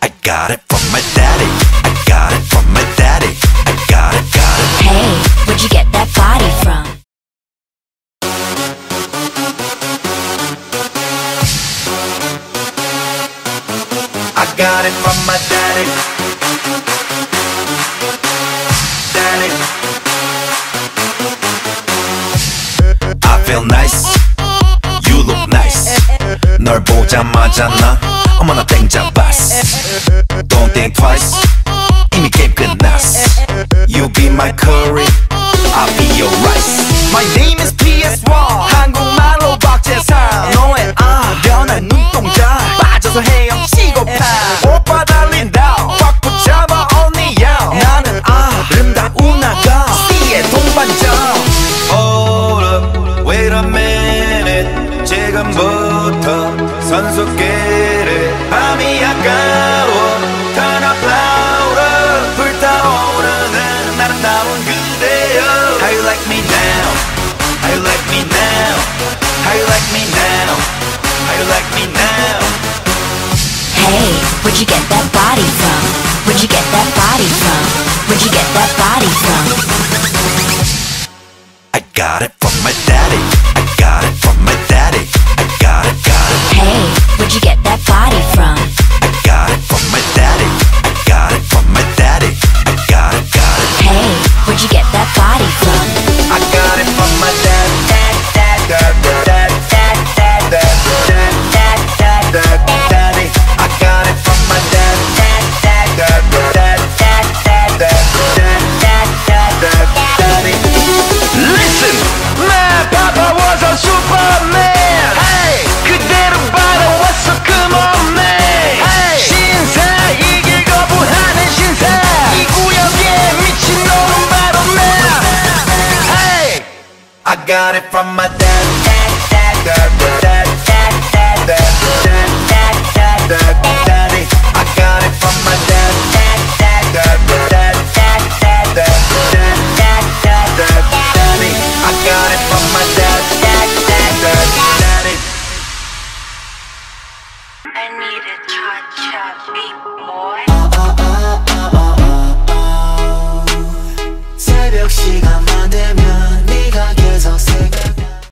I got it from my daddy. I got it from my daddy. I got it, got it. Hey, where'd you get that body from? I got it from my daddy. Daddy. I feel nice. You look nice. 널 보자마자 나 어머나 땡 잡았 my curry I'll be your rice My name is PSY 한국말로 박재상 너의 아 변한 눈동자 빠져서 헤엄치고 파 오빠 달린다 꽉 붙잡아 언니야 나는 아 아름다운 아가 씨의 동반자 Hold up, wait a minute 지금부터 선수게 Like me now? How you like me now? How you like me now? How you like me now? Hey, where'd you get that body from? Where'd you get that body from? Where'd you get that body from? I got it from my daddy. I got it from my daddy. I got it, got it. Hey, where'd you get that body from? I got it from my daddy. I got it from my daddy. I got it, got it. Hey, where'd you get that body from? Got it from my dad. Dad, dad, dad, dad, dad, dad, dad, dad, dad, dad, daddy. I got it from my dad. Dad, dad, dad, dad, dad, dad, dad, dad, dad, dad, daddy. I got it from my dad. Dad, dad, dad, daddy. I need a cha-cha beat